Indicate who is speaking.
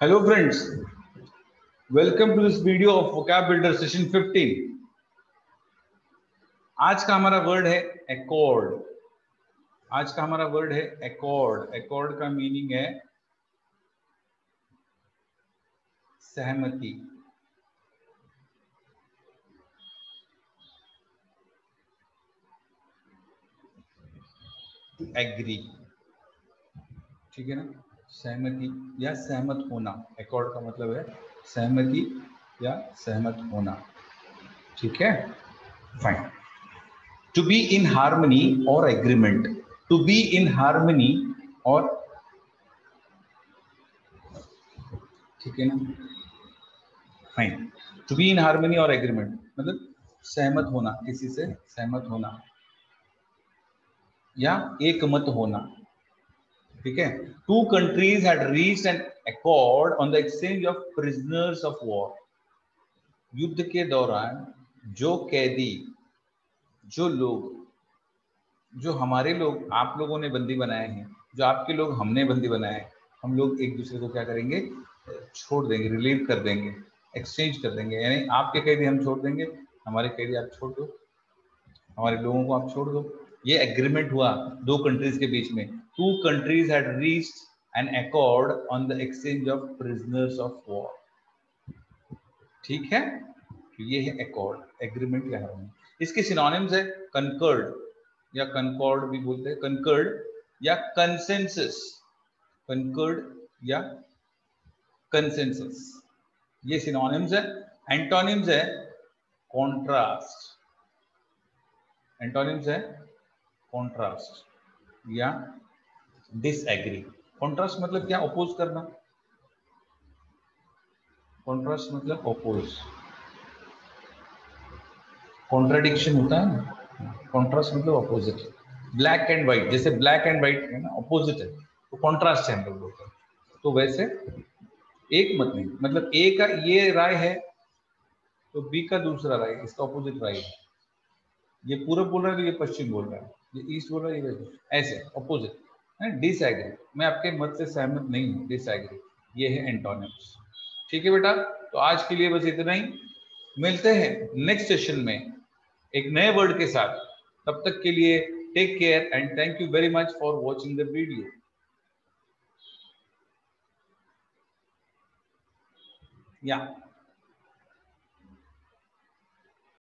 Speaker 1: Hello friends, welcome to this video of vocab builder session 15. आज का हमारा word है एकॉर्ड आज का हमारा वर्ड है एकॉर्ड एकॉर्ड का मीनिंग है सहमति एग्री ठीक है ना सहमति या सहमत होना। एकॉर्ड का मतलब है सहमति या सहमत होना। ठीक है? Fine to be in harmony और agreement to be in harmony और ठीक है ना? Fine to be in harmony और एग्रीमेंट मतलब सहमत होना, किसी से सहमत होना। या एक मत होना। ठीक है? Two countries had accord on the exchange of prisoners of war युद्ध के दौरान जो कैदी, जो लोग, जो हमारे लोग, आप लोगों ने बंदी बनाए हैं, जो आपके लोग हमने बंदी बनाए हैं, हम लोग एक दूसरे को क्या करेंगे? छोड़ देंगे रिलीव कर देंगे एक्सचेंज कर देंगे। यानी आपके कैदी हम छोड़ देंगे, हमारे कैदी आप छोड़ दो, हमारे लोगों को आप छोड़ दो। ये एग्रीमेंट हुआ दो कंट्रीज़ के बीच में। Two countries had reached an accord on the exchange of prisoners of war ठीक है? तो ये है अकॉर्ड एग्रीमेंट क्या है इसके सिनोनिम्स है कंकर्ड या कंकॉर्ड भी बोलते हैं। कंकर्ड या कंसेंसस कंकर्ड या कंसेंसस ये सिनोनिम्स है। एंटोनिम्स है कॉन्ट्रास्ट एंटोनिम्स है कॉन्ट्रास्ट या डिसएग्री कॉन्ट्रास्ट मतलब क्या? अपोज करना। कॉन्ट्रास्ट मतलब अपोज कॉन्ट्राडिक्शन होता है ना? कॉन्ट्रास्ट मतलब अपोजिट ब्लैक एंड व्हाइट जैसे ब्लैक एंड व्हाइट है ना अपोजिट है। तो कॉन्ट्रास्ट है तो वैसे एक मत नहीं मतलब ए का ये राय है तो बी का दूसरा राय, इसका अपोजिट राय है। ये पूर्व बोल रहा है तो ये पश्चिम बोल रहा है। ये ईस्ट बोल रहा है, ये ऐसे अपोजिट डिसएग्री मैं आपके मत से सहमत नहीं हूँ डिसएग्री ये है एंटोनिम्स ठीक है बेटा? तो आज के लिए बस इतना ही. मिलते हैं नेक्स्ट सेशन में एक नए वर्ड के साथ. तब तक के लिए take care and thank you very much for watching the video या